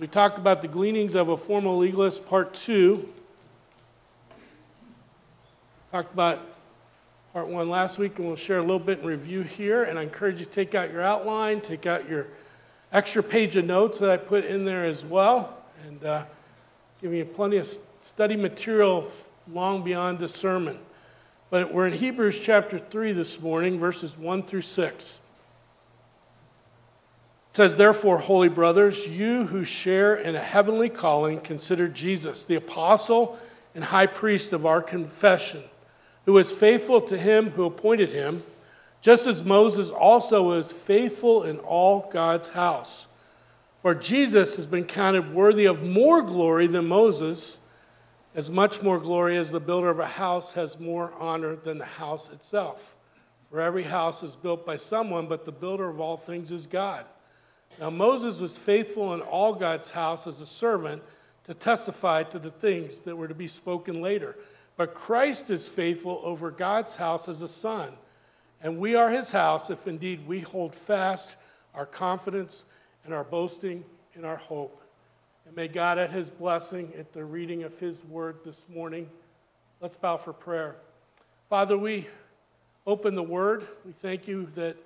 We talked about the gleanings of a formal legalist, part two. Talked about part one last week, and we'll share a little bit in review here. And I encourage you to take out your outline, take out your extra page of notes that I put in there as well, and uh, giving you plenty of study material long beyond the sermon. But we're in Hebrews chapter 3 this morning, verses 1 through 6. Says, Therefore, holy brothers, you who share in a heavenly calling, consider Jesus, the apostle and high priest of our confession, who was faithful to him who appointed him, just as Moses also was faithful in all God's house. For Jesus has been counted worthy of more glory than Moses, as much more glory as the builder of a house has more honor than the house itself. For every house is built by someone, but the builder of all things is God. Now, Moses was faithful in all God's house as a servant to testify to the things that were to be spoken later. But Christ is faithful over God's house as a son. And we are his house if indeed we hold fast our confidence and our boasting in our hope. And may God add his blessing at the reading of his word this morning. Let's bow for prayer. Father, we open the word. We thank you that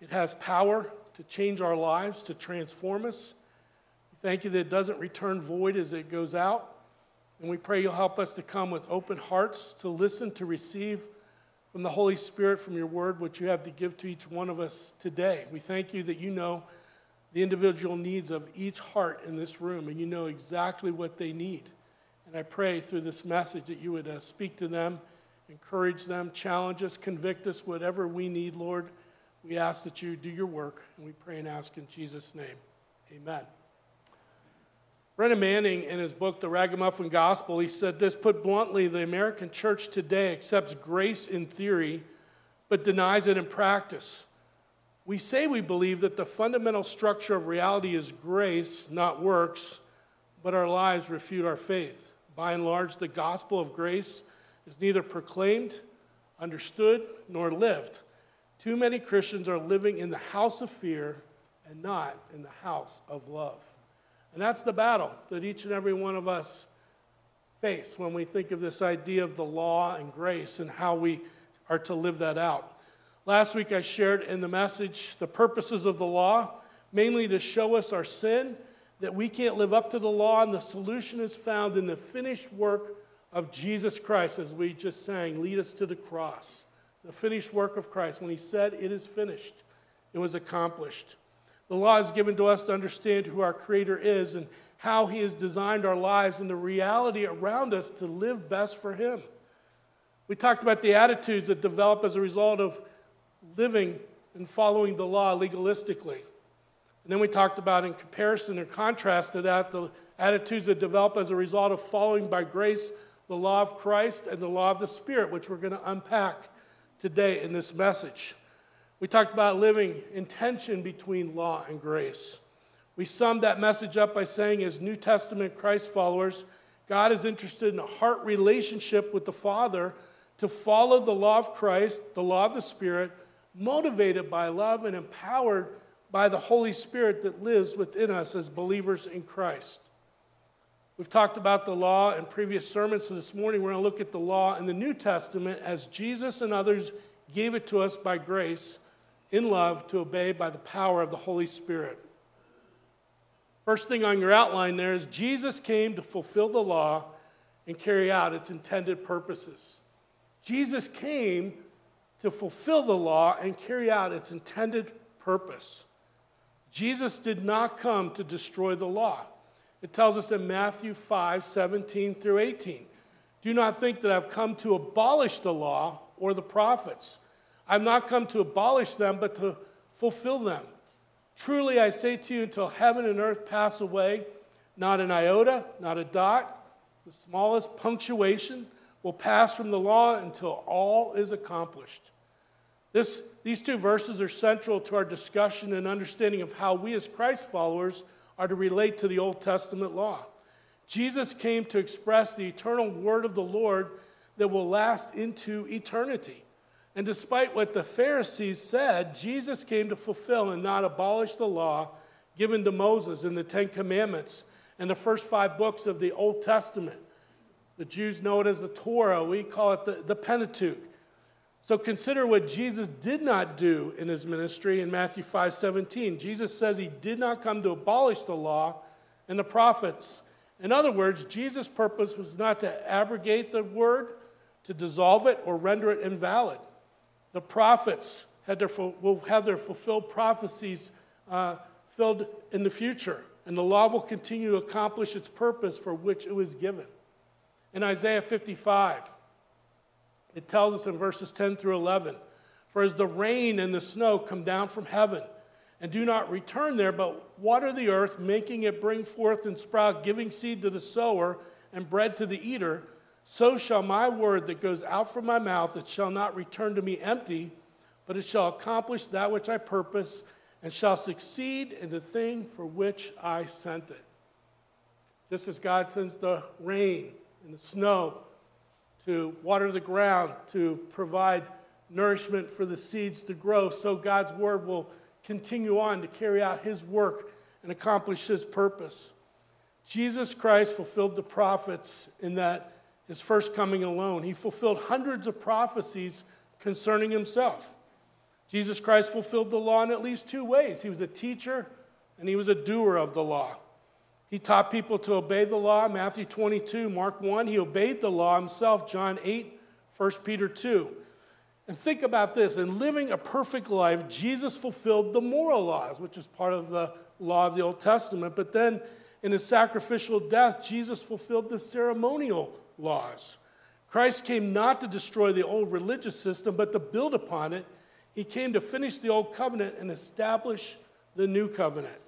it has power to change our lives, to transform us. Thank you that it doesn't return void as it goes out. And we pray you'll help us to come with open hearts, to listen, to receive from the Holy Spirit, from your word, what you have to give to each one of us today. We thank you that you know the individual needs of each heart in this room, and you know exactly what they need. And I pray through this message that you would uh, speak to them, encourage them, challenge us, convict us, whatever we need, Lord. We ask that you do your work, and we pray and ask in Jesus' name. Amen. Brennan Manning, in his book, The Ragamuffin Gospel, he said this Put bluntly, the American church today accepts grace in theory, but denies it in practice. We say we believe that the fundamental structure of reality is grace, not works, but our lives refute our faith. By and large, the gospel of grace is neither proclaimed, understood, nor lived. Too many Christians are living in the house of fear and not in the house of love. And that's the battle that each and every one of us face when we think of this idea of the law and grace and how we are to live that out. Last week I shared in the message the purposes of the law, mainly to show us our sin, that we can't live up to the law, and the solution is found in the finished work of Jesus Christ, as we just sang, lead us to the cross the finished work of Christ. When he said, It is finished, it was accomplished. The law is given to us to understand who our Creator is and how He has designed our lives and the reality around us to live best for Him. We talked about the attitudes that develop as a result of living and following the law legalistically. And then we talked about, in comparison or contrast to that, the attitudes that develop as a result of following by grace the law of Christ and the law of the Spirit, which we're going to unpack today in this message. We talked about living in tension between law and grace. We summed that message up by saying, as New Testament Christ followers, God is interested in a heart relationship with the Father to follow the law of Christ, the law of the Spirit, motivated by love and empowered by the Holy Spirit that lives within us as believers in Christ. We've talked about the law in previous sermons, so this morning we're going to look at the law in the New Testament as Jesus and others gave it to us by grace in love to obey by the power of the Holy Spirit. First thing on your outline there is Jesus came to fulfill the law and carry out its intended purposes. Jesus came to fulfill the law and carry out its intended purpose. Jesus did not come to destroy the law. It tells us in Matthew 5 17 through 18. Do not think that I've come to abolish the law or the prophets. I've not come to abolish them, but to fulfill them. Truly, I say to you, until heaven and earth pass away, not an iota, not a dot, the smallest punctuation will pass from the law until all is accomplished. This, these two verses are central to our discussion and understanding of how we, as Christ followers, are to relate to the Old Testament law. Jesus came to express the eternal word of the Lord that will last into eternity. And despite what the Pharisees said, Jesus came to fulfill and not abolish the law given to Moses in the Ten Commandments and the first five books of the Old Testament. The Jews know it as the Torah, we call it the, the Pentateuch. So consider what Jesus did not do in his ministry in Matthew 5 17. Jesus says he did not come to abolish the law and the prophets. In other words, Jesus' purpose was not to abrogate the word, to dissolve it, or render it invalid. The prophets had their, will have their fulfilled prophecies uh, filled in the future, and the law will continue to accomplish its purpose for which it was given. In Isaiah 55, it tells us in verses 10 through 11 For as the rain and the snow come down from heaven, and do not return there, but water the earth, making it bring forth and sprout, giving seed to the sower and bread to the eater, so shall my word that goes out from my mouth, it shall not return to me empty, but it shall accomplish that which I purpose, and shall succeed in the thing for which I sent it. Just as God sends the rain and the snow to water the ground, to provide nourishment for the seeds to grow, so God's word will continue on to carry out his work and accomplish his purpose. Jesus Christ fulfilled the prophets in that his first coming alone. He fulfilled hundreds of prophecies concerning himself. Jesus Christ fulfilled the law in at least two ways he was a teacher and he was a doer of the law. He taught people to obey the law, Matthew 22, Mark 1. He obeyed the law himself, John 8, 1 Peter 2. And think about this in living a perfect life, Jesus fulfilled the moral laws, which is part of the law of the Old Testament. But then in his sacrificial death, Jesus fulfilled the ceremonial laws. Christ came not to destroy the old religious system, but to build upon it. He came to finish the old covenant and establish the new covenant.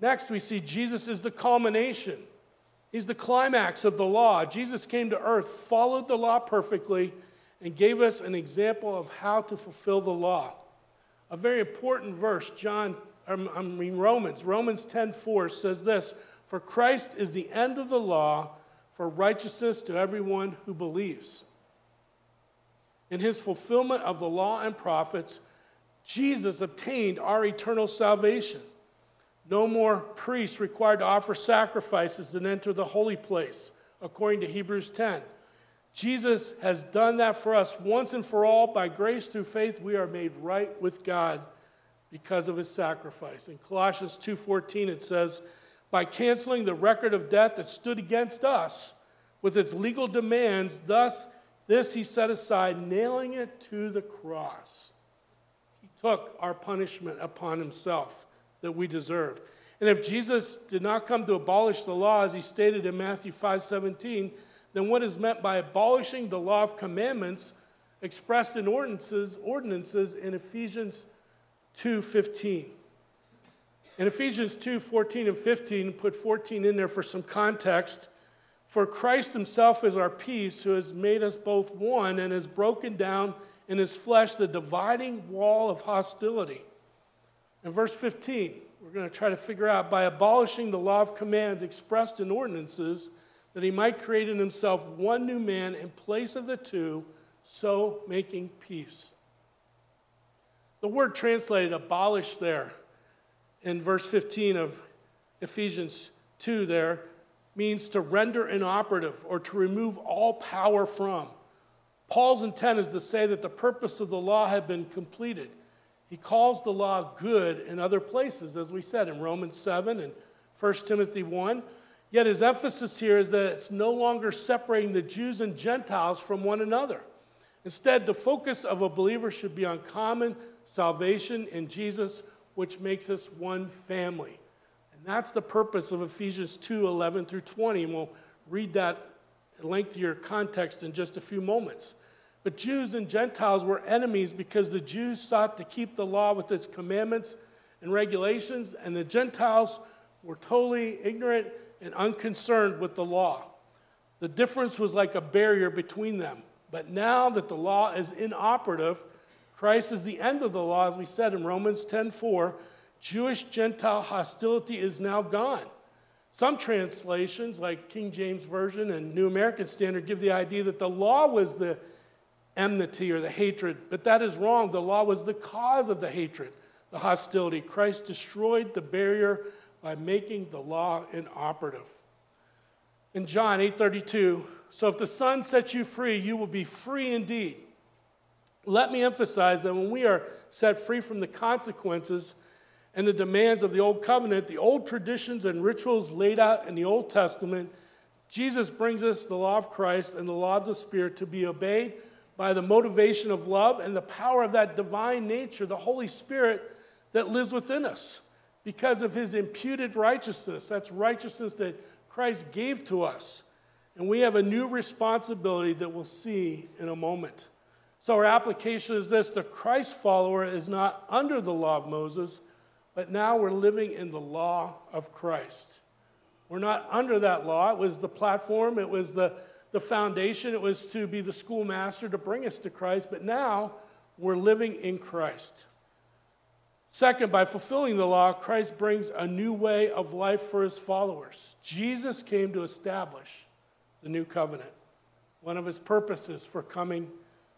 Next, we see Jesus is the culmination. He's the climax of the law. Jesus came to earth, followed the law perfectly, and gave us an example of how to fulfill the law. A very important verse, John, um, I mean Romans, Romans 10:4 says this, "For Christ is the end of the law for righteousness to everyone who believes." In his fulfillment of the law and prophets, Jesus obtained our eternal salvation. No more priests required to offer sacrifices and enter the holy place, according to Hebrews 10. Jesus has done that for us once and for all. By grace through faith, we are made right with God because of his sacrifice. In Colossians 2:14 it says, "By canceling the record of debt that stood against us with its legal demands, thus this he set aside, nailing it to the cross." He took our punishment upon himself that we deserve. And if Jesus did not come to abolish the law as he stated in Matthew 5:17, then what is meant by abolishing the law of commandments expressed in ordinances, ordinances in Ephesians 2:15. In Ephesians 2 14 and 15, put 14 in there for some context. For Christ himself is our peace, who has made us both one and has broken down in his flesh the dividing wall of hostility. In verse 15, we're going to try to figure out by abolishing the law of commands expressed in ordinances, that he might create in himself one new man in place of the two, so making peace. The word translated abolish there in verse 15 of Ephesians 2 there means to render inoperative or to remove all power from. Paul's intent is to say that the purpose of the law had been completed. He calls the law good in other places, as we said in Romans 7 and 1 Timothy 1. Yet his emphasis here is that it's no longer separating the Jews and Gentiles from one another. Instead, the focus of a believer should be on common salvation in Jesus, which makes us one family. And that's the purpose of Ephesians 2 11 through 20. And we'll read that lengthier context in just a few moments. But Jews and Gentiles were enemies because the Jews sought to keep the law with its commandments and regulations, and the Gentiles were totally ignorant and unconcerned with the law. The difference was like a barrier between them. But now that the law is inoperative, Christ is the end of the law, as we said in Romans 10:4. Jewish Gentile hostility is now gone. Some translations, like King James Version and New American Standard, give the idea that the law was the enmity or the hatred, but that is wrong. The law was the cause of the hatred, the hostility. Christ destroyed the barrier by making the law inoperative. In John 8:32, so if the Son sets you free, you will be free indeed. Let me emphasize that when we are set free from the consequences and the demands of the old covenant, the old traditions and rituals laid out in the Old Testament, Jesus brings us the law of Christ and the law of the Spirit to be obeyed by the motivation of love and the power of that divine nature, the Holy Spirit that lives within us because of his imputed righteousness. That's righteousness that Christ gave to us. And we have a new responsibility that we'll see in a moment. So, our application is this the Christ follower is not under the law of Moses, but now we're living in the law of Christ. We're not under that law. It was the platform, it was the, the foundation, it was to be the schoolmaster to bring us to Christ, but now we're living in Christ. Second, by fulfilling the law, Christ brings a new way of life for his followers. Jesus came to establish the new covenant, one of his purposes for coming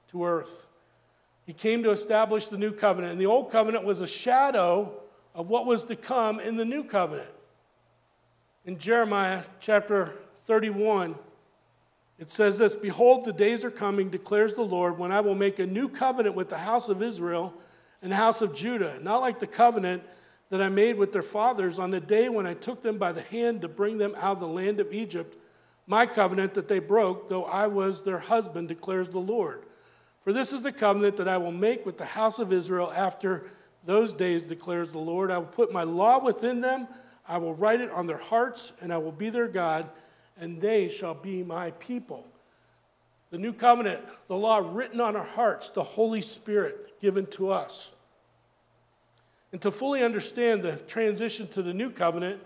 to earth. He came to establish the new covenant, and the old covenant was a shadow of what was to come in the new covenant. In Jeremiah chapter 31, it says this Behold, the days are coming, declares the Lord, when I will make a new covenant with the house of Israel and the house of Judah, not like the covenant that I made with their fathers on the day when I took them by the hand to bring them out of the land of Egypt, my covenant that they broke, though I was their husband, declares the Lord. For this is the covenant that I will make with the house of Israel after those days, declares the Lord. I will put my law within them, I will write it on their hearts, and I will be their God, and they shall be my people. The new covenant, the law written on our hearts, the Holy Spirit given to us. And to fully understand the transition to the new covenant,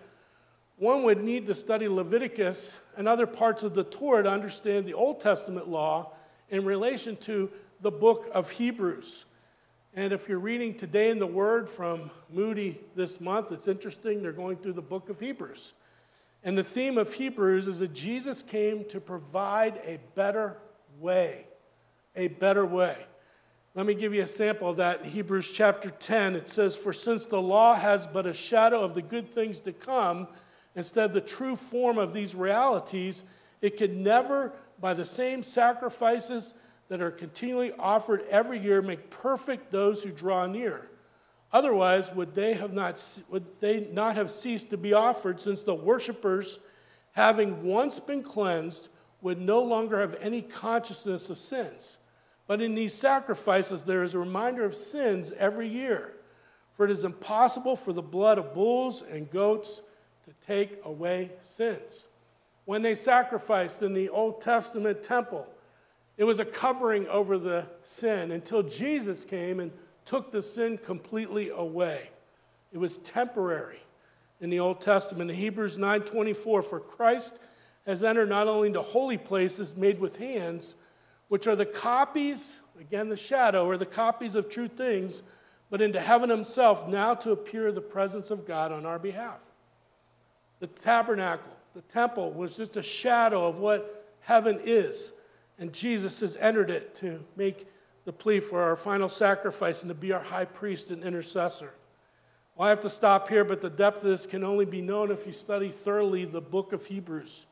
one would need to study Leviticus and other parts of the Torah to understand the Old Testament law in relation to the book of Hebrews. And if you're reading today in the Word from Moody this month, it's interesting. They're going through the book of Hebrews. And the theme of Hebrews is that Jesus came to provide a better way. A better way. Let me give you a sample of that in Hebrews chapter 10. It says, For since the law has but a shadow of the good things to come, instead of the true form of these realities, it can never, by the same sacrifices that are continually offered every year, make perfect those who draw near. Otherwise, would they, have not, would they not have ceased to be offered, since the worshippers, having once been cleansed, would no longer have any consciousness of sins? But in these sacrifices, there is a reminder of sins every year. For it is impossible for the blood of bulls and goats to take away sins. When they sacrificed in the Old Testament temple, it was a covering over the sin until Jesus came and took the sin completely away. It was temporary in the Old Testament. In Hebrews 9:24, for Christ has entered not only into holy places made with hands, which are the copies, again, the shadow, or the copies of true things, but into heaven himself, now to appear the presence of God on our behalf. The tabernacle, the temple, was just a shadow of what heaven is. And Jesus has entered it to make the plea for our final sacrifice and to be our high priest and intercessor. Well, I have to stop here, but the depth of this can only be known if you study thoroughly the book of Hebrews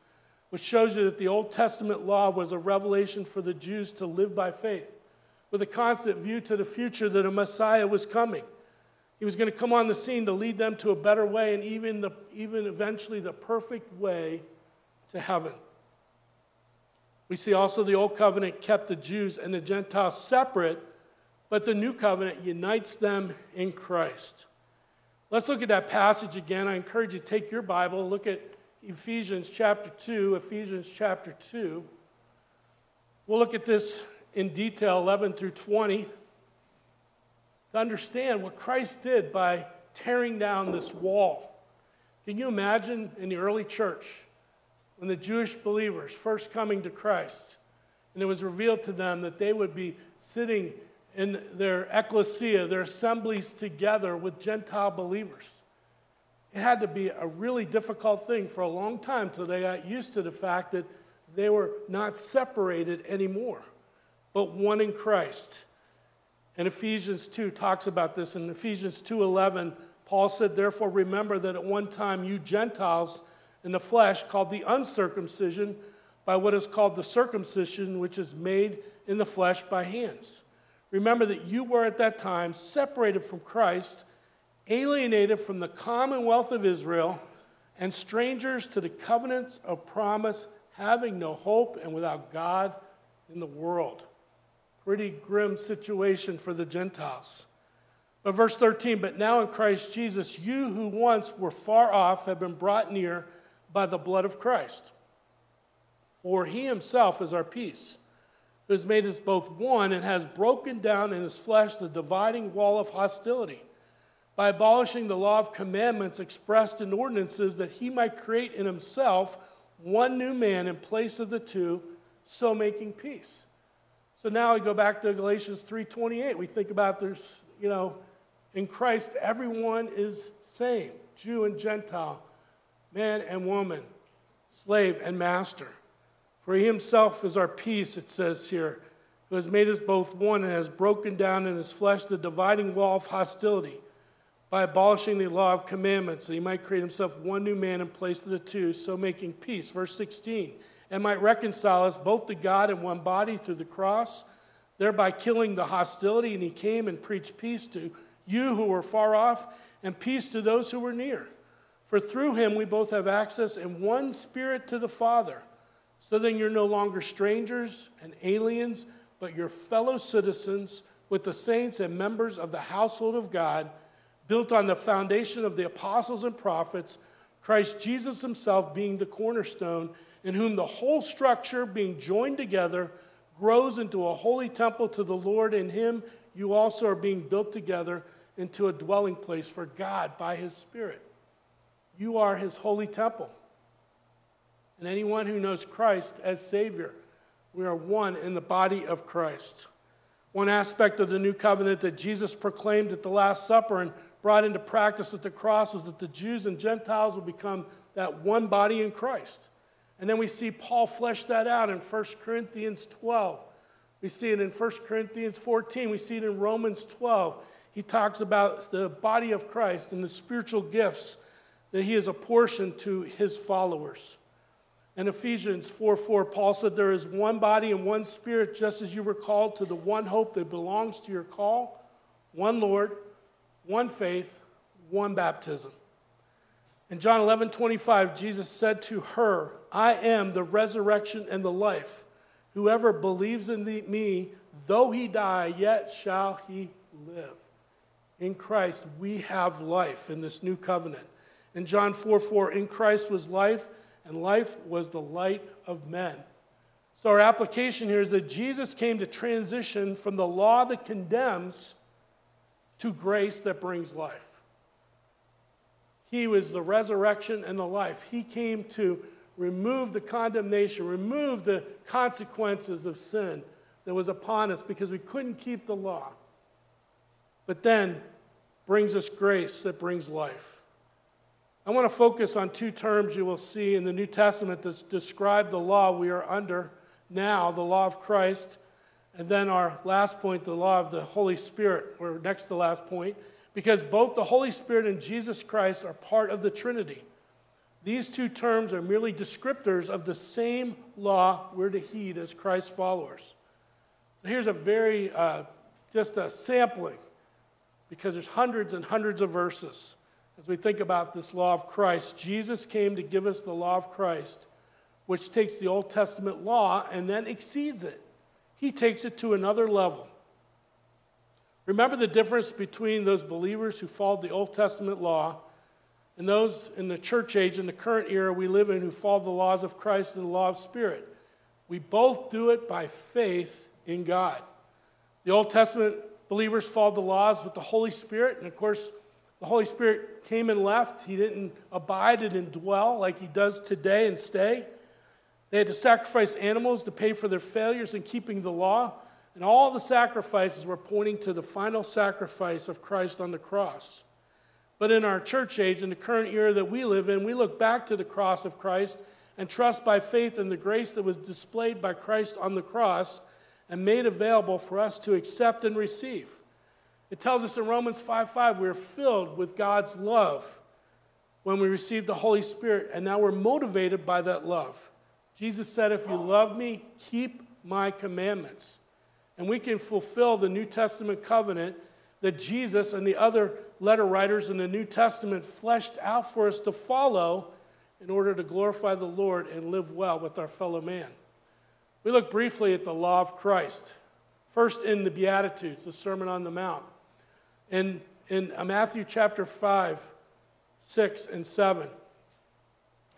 which shows you that the Old Testament law was a revelation for the Jews to live by faith, with a constant view to the future that a Messiah was coming. He was going to come on the scene to lead them to a better way and even, the, even eventually the perfect way to heaven. We see also the Old Covenant kept the Jews and the Gentiles separate, but the New Covenant unites them in Christ. Let's look at that passage again. I encourage you to take your Bible, look at Ephesians chapter 2, Ephesians chapter 2. We'll look at this in detail, 11 through 20, to understand what Christ did by tearing down this wall. Can you imagine in the early church when the Jewish believers first coming to Christ, and it was revealed to them that they would be sitting in their ecclesia, their assemblies together with Gentile believers? It had to be a really difficult thing for a long time till they got used to the fact that they were not separated anymore, but one in Christ. And Ephesians 2 talks about this. In Ephesians 2:11, Paul said, Therefore, remember that at one time you Gentiles in the flesh, called the uncircumcision by what is called the circumcision, which is made in the flesh by hands. Remember that you were at that time separated from Christ, alienated from the commonwealth of Israel, and strangers to the covenants of promise, having no hope and without God in the world. Pretty grim situation for the Gentiles. But verse 13, but now in Christ Jesus, you who once were far off have been brought near by the blood of Christ. For he himself is our peace, who has made us both one and has broken down in his flesh the dividing wall of hostility by abolishing the law of commandments expressed in ordinances that he might create in himself one new man in place of the two, so making peace. So now we go back to Galatians 3:28. We think about there's, you know, in Christ everyone is same, Jew and Gentile, man and woman, slave and master. For he himself is our peace, it says here, who has made us both one and has broken down in his flesh the dividing wall of hostility by abolishing the law of commandments, that he might create himself one new man in place of the two, so making peace. Verse 16, and might reconcile us both to God in one body through the cross, thereby killing the hostility. And he came and preached peace to you who were far off, and peace to those who were near. For through him we both have access in one spirit to the Father. So then you're no longer strangers and aliens, but you're fellow citizens with the saints and members of the household of God, built on the foundation of the apostles and prophets, Christ Jesus himself being the cornerstone, in whom the whole structure, being joined together, grows into a holy temple to the Lord. In him you also are being built together into a dwelling place for God by his Spirit. You are his holy temple. And anyone who knows Christ as Savior, we are one in the body of Christ. One aspect of the new covenant that Jesus proclaimed at the Last Supper and brought into practice at the cross was that the Jews and Gentiles would become that one body in Christ. And then we see Paul flesh that out in 1 Corinthians 12. We see it in 1 Corinthians 14. We see it in Romans 12. He talks about the body of Christ and the spiritual gifts that he has apportioned to his followers. In Ephesians 4 4, Paul said, There is one body and one spirit, just as you were called to the one hope that belongs to your call, one Lord, one faith, one baptism. In John 11 25, Jesus said to her, I am the resurrection and the life. Whoever believes in me, though he die, yet shall he live. In Christ, we have life in this new covenant. In John 4 4, in Christ was life, and life was the light of men. So, our application here is that Jesus came to transition from the law that condemns to grace that brings life. He was the resurrection and the life. He came to remove the condemnation, remove the consequences of sin that was upon us because we couldn't keep the law. But then brings us grace that brings life. I want to focus on two terms you will see in the New Testament that describe the law we are under now, the law of Christ, and then our last point, the law of the Holy Spirit, or next to the last point, because both the Holy Spirit and Jesus Christ are part of the Trinity. These two terms are merely descriptors of the same law we're to heed as Christ's followers. So here's a very, uh, just a sampling, because there's hundreds and hundreds of verses as we think about this law of Christ, Jesus came to give us the law of Christ, which takes the Old Testament law and then exceeds it. He takes it to another level. Remember the difference between those believers who followed the Old Testament law and those in the church age, in the current era we live in, who follow the laws of Christ and the law of Spirit. We both do it by faith in God. The Old Testament believers followed the laws with the Holy Spirit, and of course, the Holy Spirit came and left. He didn't abide and dwell like He does today and stay. They had to sacrifice animals to pay for their failures in keeping the law. And all the sacrifices were pointing to the final sacrifice of Christ on the cross. But in our church age, in the current era that we live in, we look back to the cross of Christ and trust by faith in the grace that was displayed by Christ on the cross and made available for us to accept and receive. It tells us in Romans 5 5, we're filled with God's love when we received the Holy Spirit, and now we're motivated by that love. Jesus said, If you love me, keep my commandments. And we can fulfill the New Testament covenant that Jesus and the other letter writers in the New Testament fleshed out for us to follow in order to glorify the Lord and live well with our fellow man. We look briefly at the law of Christ. First, in the Beatitudes, the Sermon on the Mount. In, in uh, Matthew chapter 5, 6, and 7,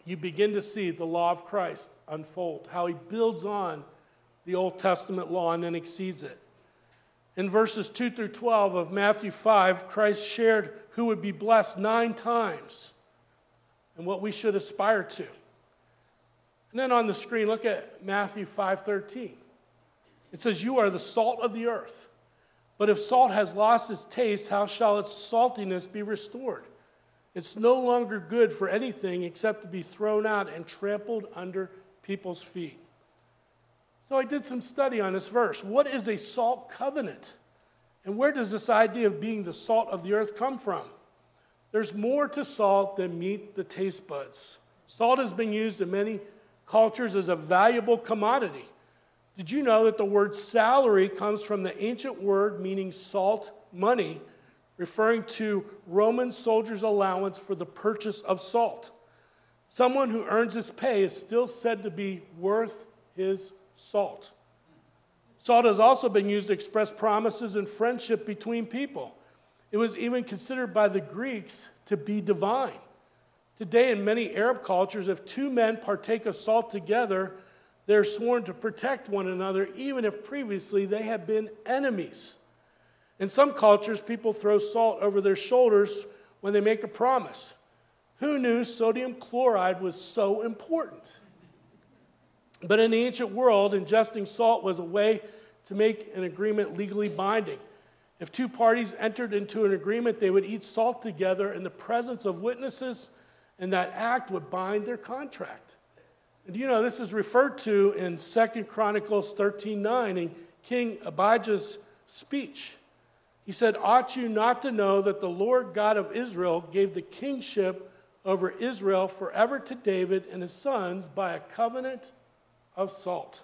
you begin to see the law of Christ unfold, how he builds on the Old Testament law and then exceeds it. In verses 2 through 12 of Matthew 5, Christ shared who would be blessed nine times and what we should aspire to. And then on the screen, look at Matthew 5:13. It says, "You are the salt of the earth. But if salt has lost its taste, how shall its saltiness be restored? It's no longer good for anything except to be thrown out and trampled under people's feet." So I did some study on this verse. What is a salt covenant? And where does this idea of being the salt of the earth come from? There's more to salt than meet the taste buds. Salt has been used in many cultures as a valuable commodity. Did you know that the word salary comes from the ancient word meaning salt money, referring to Roman soldiers' allowance for the purchase of salt? Someone who earns his pay is still said to be worth his salt. Salt has also been used to express promises and friendship between people. It was even considered by the Greeks to be divine. Today, in many Arab cultures, if two men partake of salt together, they're sworn to protect one another, even if previously they have been enemies. In some cultures, people throw salt over their shoulders when they make a promise. Who knew sodium chloride was so important? But in the ancient world, ingesting salt was a way to make an agreement legally binding. If two parties entered into an agreement, they would eat salt together in the presence of witnesses, and that act would bind their contract. And you know, this is referred to in 2 Chronicles 13:9 in King Abijah's speech. He said, Ought you not to know that the Lord God of Israel gave the kingship over Israel forever to David and his sons by a covenant of salt.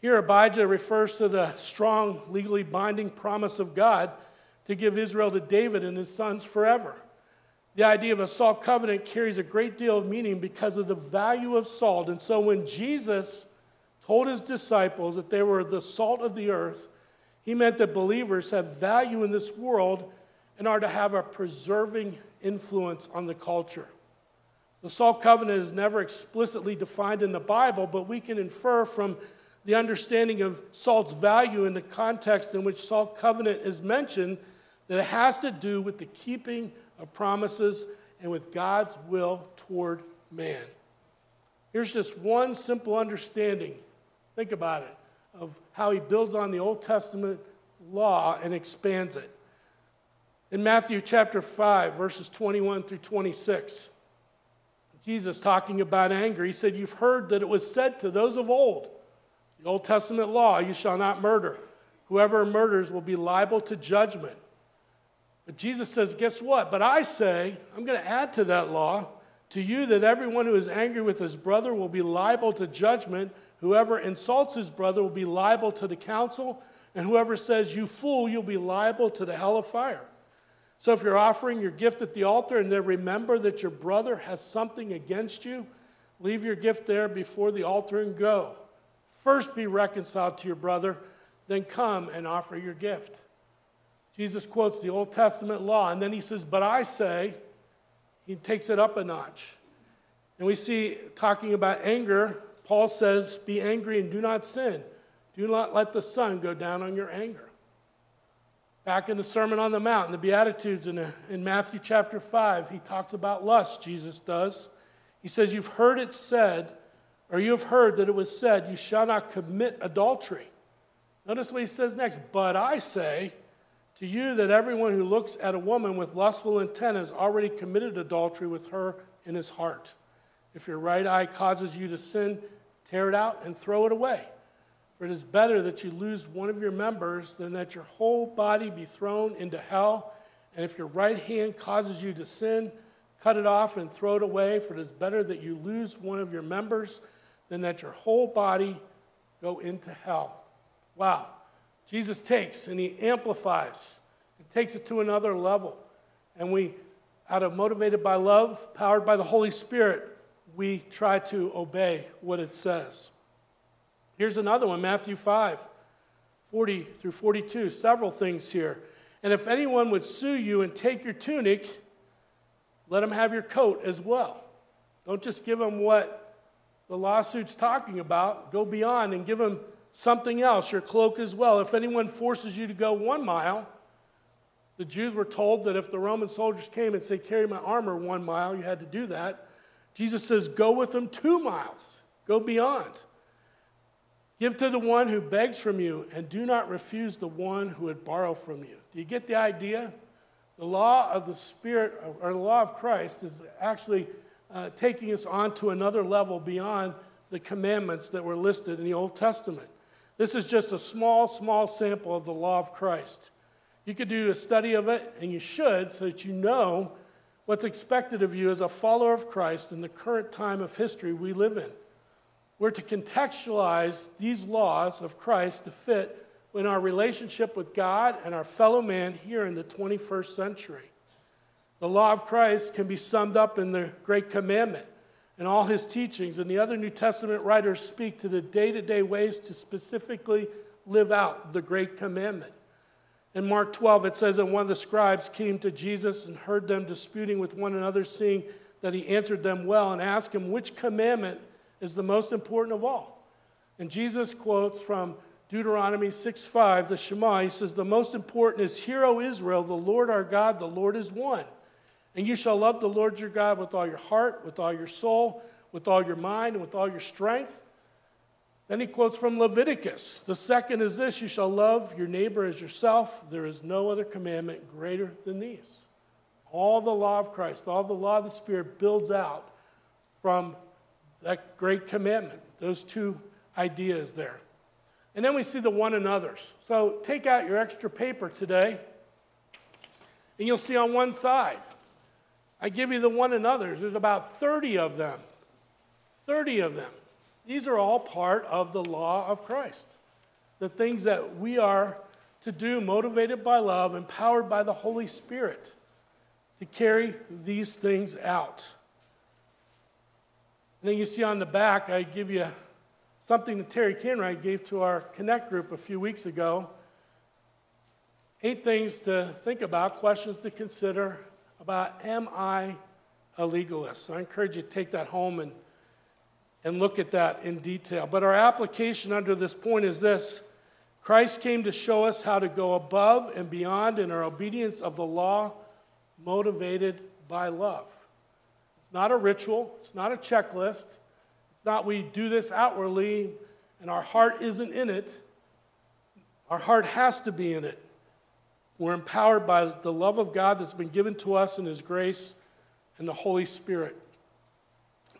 Here, Abijah refers to the strong, legally binding promise of God to give Israel to David and his sons forever. The idea of a salt covenant carries a great deal of meaning because of the value of salt. And so, when Jesus told his disciples that they were the salt of the earth, he meant that believers have value in this world and are to have a preserving influence on the culture. The salt covenant is never explicitly defined in the Bible, but we can infer from the understanding of salt's value in the context in which salt covenant is mentioned that it has to do with the keeping of promises and with God's will toward man. Here's just one simple understanding. Think about it of how he builds on the Old Testament law and expands it. In Matthew chapter 5, verses 21 through 26, Jesus talking about anger, he said, You've heard that it was said to those of old, the Old Testament law, you shall not murder. Whoever murders will be liable to judgment. But Jesus says, Guess what? But I say, I'm going to add to that law to you that everyone who is angry with his brother will be liable to judgment. Whoever insults his brother will be liable to the council. And whoever says, You fool, you'll be liable to the hell of fire. So if you're offering your gift at the altar and then remember that your brother has something against you, leave your gift there before the altar and go. First be reconciled to your brother, then come and offer your gift. Jesus quotes the Old Testament law, and then he says, But I say, he takes it up a notch. And we see, talking about anger, Paul says, Be angry and do not sin. Do not let the sun go down on your anger. Back in the Sermon on the Mount, in the Beatitudes in, a, in Matthew chapter 5, he talks about lust, Jesus does. He says, You've heard it said, or you have heard that it was said, You shall not commit adultery. Notice what he says next. But I say to you that everyone who looks at a woman with lustful intent has already committed adultery with her in his heart. If your right eye causes you to sin, tear it out and throw it away. For it is better that you lose one of your members than that your whole body be thrown into hell. And if your right hand causes you to sin, cut it off and throw it away. For it is better that you lose one of your members than that your whole body go into hell. Wow. Jesus takes and he amplifies and takes it to another level. And we, out of motivated by love, powered by the Holy Spirit, we try to obey what it says. Here's another one Matthew 5, 40 through 42. Several things here. And if anyone would sue you and take your tunic, let him have your coat as well. Don't just give him what the lawsuit's talking about. Go beyond and give him something else, your cloak as well. If anyone forces you to go one mile, the Jews were told that if the Roman soldiers came and said, Carry my armor one mile, you had to do that. Jesus says, Go with them two miles, go beyond. Give to the one who begs from you, and do not refuse the one who would borrow from you. Do you get the idea? The law of the Spirit, or the law of Christ, is actually uh, taking us on to another level beyond the commandments that were listed in the Old Testament. This is just a small, small sample of the law of Christ. You could do a study of it, and you should, so that you know what's expected of you as a follower of Christ in the current time of history we live in. We're to contextualize these laws of Christ to fit in our relationship with God and our fellow man here in the 21st century. The law of Christ can be summed up in the Great Commandment and all his teachings, and the other New Testament writers speak to the day to day ways to specifically live out the Great Commandment. In Mark 12, it says, And one of the scribes came to Jesus and heard them disputing with one another, seeing that he answered them well, and asked him, Which commandment is the most important of all. And Jesus quotes from Deuteronomy 6:5, the Shema. He says, The most important is, Hear, O Israel, the Lord our God, the Lord is one. And you shall love the Lord your God with all your heart, with all your soul, with all your mind, and with all your strength. Then he quotes from Leviticus. The second is this you shall love your neighbor as yourself. There is no other commandment greater than these. All the law of Christ, all the law of the Spirit builds out from that great commandment, those two ideas there. And then we see the one another's. So take out your extra paper today, and you'll see on one side, I give you the one another's. There's about 30 of them. 30 of them. These are all part of the law of Christ. The things that we are to do, motivated by love, empowered by the Holy Spirit, to carry these things out. And then you see on the back, I give you something that Terry Kenwright gave to our Connect group a few weeks ago. Eight things to think about, questions to consider about am I a legalist? So I encourage you to take that home and, and look at that in detail. But our application under this point is this Christ came to show us how to go above and beyond in our obedience of the law, motivated by love. It's not a ritual, it's not a checklist. It's not we do this outwardly and our heart isn't in it. Our heart has to be in it. We're empowered by the love of God that's been given to us in His grace and the Holy Spirit.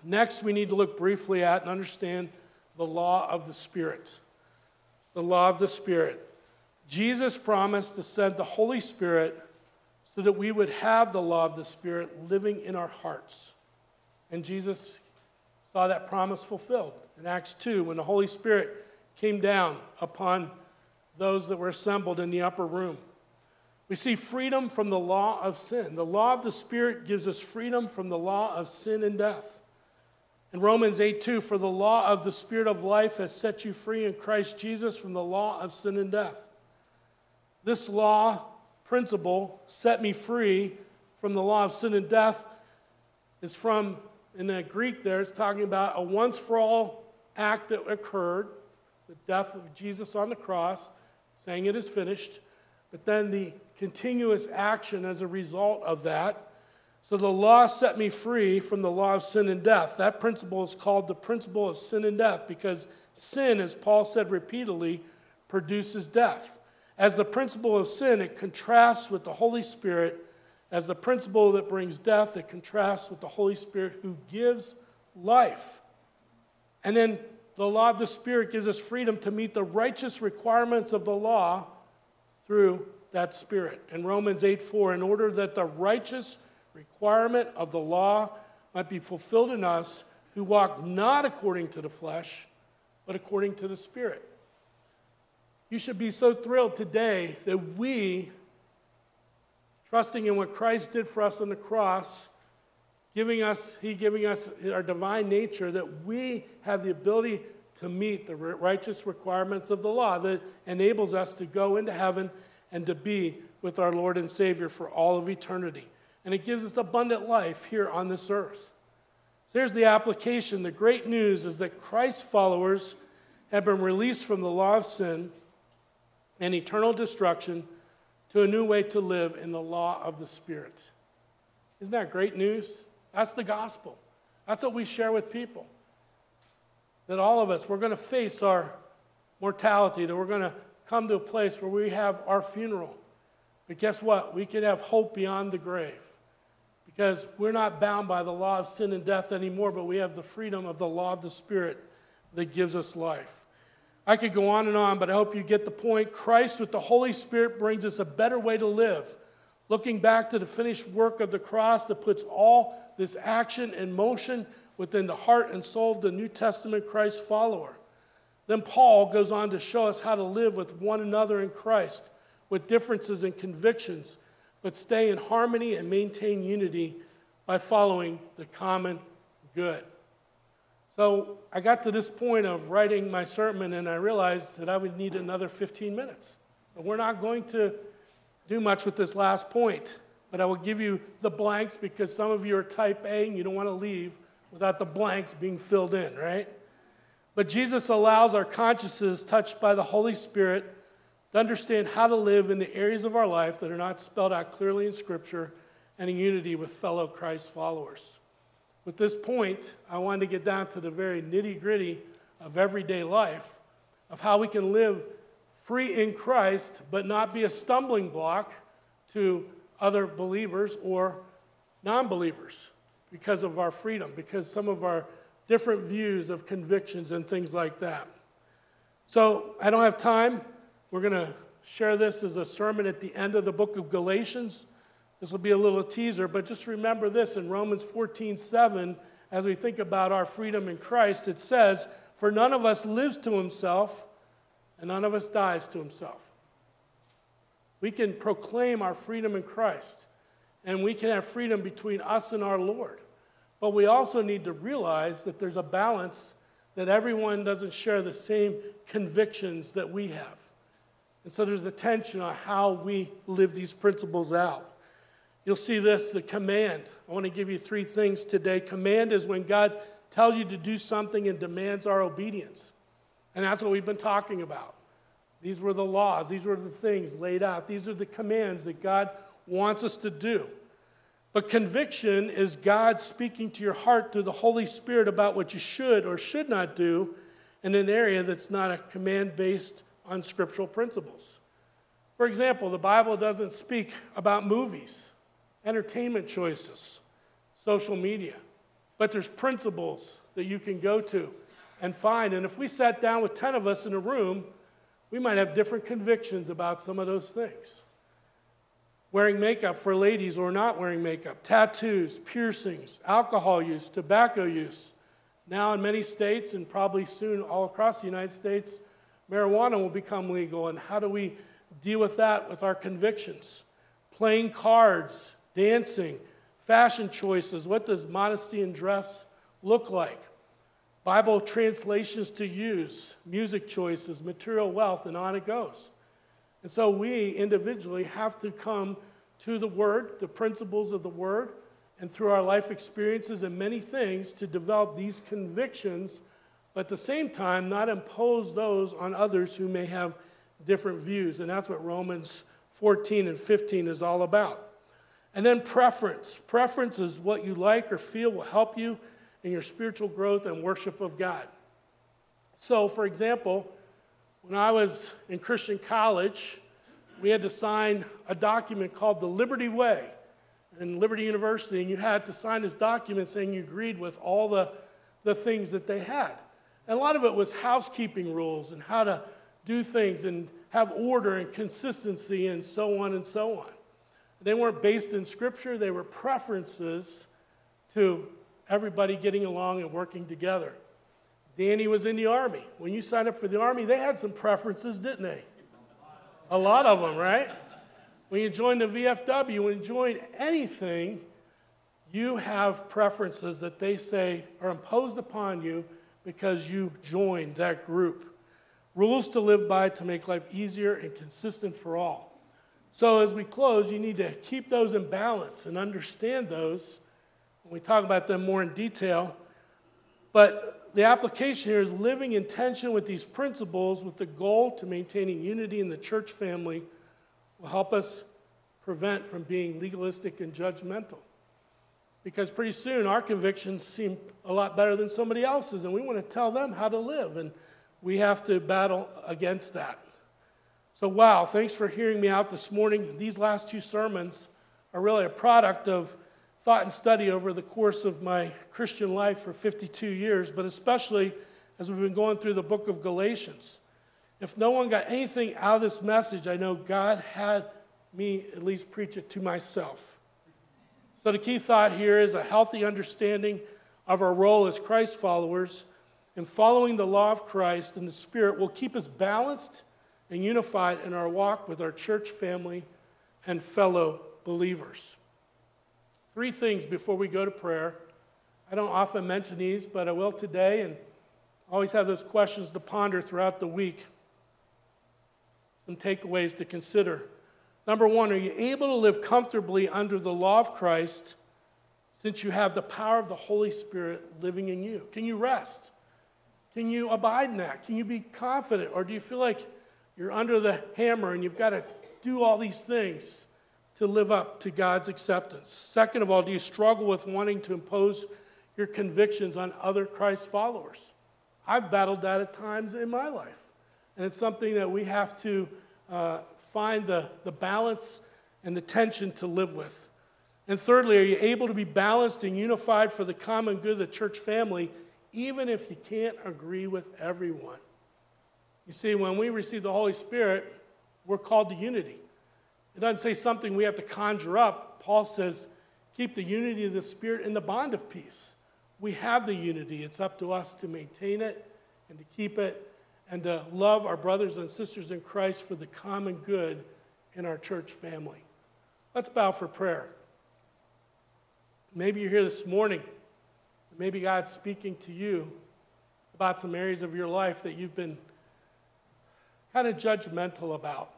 Next, we need to look briefly at and understand the law of the Spirit. The law of the Spirit. Jesus promised to send the Holy Spirit so that we would have the law of the Spirit living in our hearts. And Jesus saw that promise fulfilled in Acts 2 when the Holy Spirit came down upon those that were assembled in the upper room. We see freedom from the law of sin. The law of the Spirit gives us freedom from the law of sin and death. In Romans 8 2, for the law of the Spirit of life has set you free in Christ Jesus from the law of sin and death. This law principle set me free from the law of sin and death is from in the Greek there, it's talking about a once for all act that occurred, the death of Jesus on the cross, saying it is finished, but then the continuous action as a result of that. So the law set me free from the law of sin and death. That principle is called the principle of sin and death because sin, as Paul said repeatedly, produces death. As the principle of sin, it contrasts with the Holy Spirit as the principle that brings death, it contrasts with the Holy Spirit who gives life. And then the law of the Spirit gives us freedom to meet the righteous requirements of the law through that Spirit. In Romans 8 4, in order that the righteous requirement of the law might be fulfilled in us who walk not according to the flesh, but according to the Spirit. You should be so thrilled today that we, trusting in what Christ did for us on the cross, giving us, He giving us our divine nature, that we have the ability to meet the righteous requirements of the law that enables us to go into heaven and to be with our Lord and Savior for all of eternity. And it gives us abundant life here on this earth. So here's the application. The great news is that Christ's followers have been released from the law of sin and eternal destruction to a new way to live in the law of the Spirit. Isn't that great news? That's the gospel. That's what we share with people. That all of us, we're going to face our mortality, that we're going to come to a place where we have our funeral. But guess what? We can have hope beyond the grave because we're not bound by the law of sin and death anymore, but we have the freedom of the law of the Spirit that gives us life. I could go on and on, but I hope you get the point. Christ with the Holy Spirit brings us a better way to live looking back to the finished work of the cross that puts all this action in motion within the heart and soul of the New Testament Christ follower. Then Paul goes on to show us how to live with one another in Christ, with differences and convictions, but stay in harmony and maintain unity by following the common good. So I got to this point of writing my sermon, and I realized that I would need another 15 minutes. So we're not going to do much with this last point, but I will give you the blanks because some of you are type A and you don't want to leave without the blanks being filled in, right? But Jesus allows our consciences touched by the Holy Spirit to understand how to live in the areas of our life that are not spelled out clearly in Scripture and in unity with fellow Christ followers. With this point, I wanted to get down to the very nitty gritty of everyday life, of how we can live free in Christ, but not be a stumbling block to other believers or non believers because of our freedom, because some of our different views of convictions and things like that. So I don't have time. We're going to share this as a sermon at the end of the book of Galatians. This will be a little teaser, but just remember this in Romans 14 7, as we think about our freedom in Christ, it says, For none of us lives to himself and none of us dies to himself. We can proclaim our freedom in Christ, and we can have freedom between us and our Lord. But we also need to realize that there's a balance that everyone doesn't share the same convictions that we have. And so there's a tension on how we live these principles out. You'll see this the command. I want to give you three things today. Command is when God tells you to do something and demands our obedience. And that's what we've been talking about. These were the laws, these were the things laid out, these are the commands that God wants us to do. But conviction is God speaking to your heart through the Holy Spirit about what you should or should not do in an area that's not a command based on scriptural principles. For example, the Bible doesn't speak about movies, entertainment choices, social media, but there's principles that you can go to and find. And if we sat down with 10 of us in a room, we might have different convictions about some of those things. Wearing makeup for ladies or not wearing makeup, tattoos, piercings, alcohol use, tobacco use. Now, in many states, and probably soon all across the United States, marijuana will become legal. And how do we deal with that with our convictions? Playing cards, dancing, fashion choices. What does modesty and dress look like? Bible translations to use, music choices, material wealth, and on it goes. And so we individually have to come to the Word, the principles of the Word, and through our life experiences and many things to develop these convictions, but at the same time, not impose those on others who may have different views. And that's what Romans 14 and 15 is all about. And then preference. Preference is what you like or feel will help you in your spiritual growth and worship of God. So, for example, when I was in Christian college, we had to sign a document called the Liberty Way in Liberty University, and you had to sign this document saying you agreed with all the, the things that they had. And a lot of it was housekeeping rules and how to do things and have order and consistency and so on and so on. They weren't based in Scripture, they were preferences to everybody getting along and working together. Danny was in the Army. When you signed up for the Army, they had some preferences, didn't they? A lot of them, right? When you join the VFW, when you join anything, you have preferences that they say are imposed upon you because you joined that group. Rules to live by to make life easier and consistent for all. So, as we close, you need to keep those in balance and understand those. We talk about them more in detail. But the application here is living in tension with these principles with the goal to maintaining unity in the church family will help us prevent from being legalistic and judgmental. Because pretty soon our convictions seem a lot better than somebody else's, and we want to tell them how to live, and we have to battle against that. So, wow, thanks for hearing me out this morning. These last two sermons are really a product of thought and study over the course of my Christian life for 52 years, but especially as we've been going through the book of Galatians. If no one got anything out of this message, I know God had me at least preach it to myself. So, the key thought here is a healthy understanding of our role as Christ followers and following the law of Christ and the Spirit will keep us balanced and unified in our walk with our church family and fellow believers. Three things before we go to prayer. I don't often mention these, but I will today and always have those questions to ponder throughout the week. Some takeaways to consider. Number one, are you able to live comfortably under the law of Christ since you have the power of the Holy Spirit living in you? Can you rest? Can you abide in that? Can you be confident? Or do you feel like you're under the hammer and you've got to do all these things? To live up to God's acceptance? Second of all, do you struggle with wanting to impose your convictions on other Christ followers? I've battled that at times in my life. And it's something that we have to uh, find the, the balance and the tension to live with. And thirdly, are you able to be balanced and unified for the common good of the church family, even if you can't agree with everyone? You see, when we receive the Holy Spirit, we're called to unity. It doesn't say something we have to conjure up. Paul says, keep the unity of the Spirit in the bond of peace. We have the unity. It's up to us to maintain it and to keep it and to love our brothers and sisters in Christ for the common good in our church family. Let's bow for prayer. Maybe you're here this morning. Maybe God's speaking to you about some areas of your life that you've been kind of judgmental about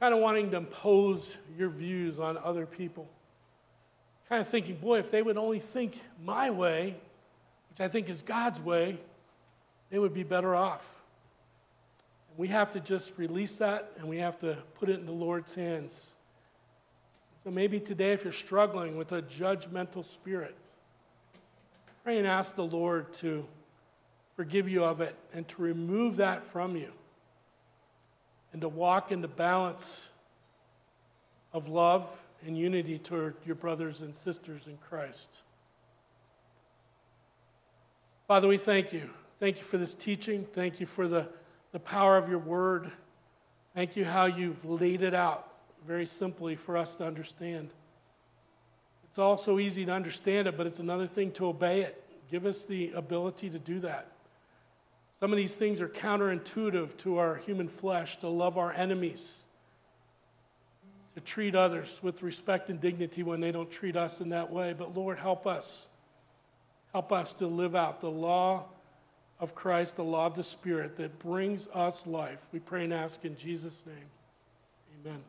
kind of wanting to impose your views on other people. Kind of thinking, boy, if they would only think my way, which I think is God's way, they would be better off. And we have to just release that and we have to put it in the Lord's hands. So maybe today, if you're struggling with a judgmental spirit, pray and ask the Lord to forgive you of it and to remove that from you and to walk in the balance of love and unity toward your brothers and sisters in Christ. Father, we thank you. Thank you for this teaching. Thank you for the, the power of your word. Thank you how you've laid it out very simply for us to understand. It's all so easy to understand it, but it's another thing to obey it. Give us the ability to do that. Some of these things are counterintuitive to our human flesh to love our enemies, to treat others with respect and dignity when they don't treat us in that way. But Lord, help us. Help us to live out the law of Christ, the law of the Spirit that brings us life. We pray and ask in Jesus' name. Amen.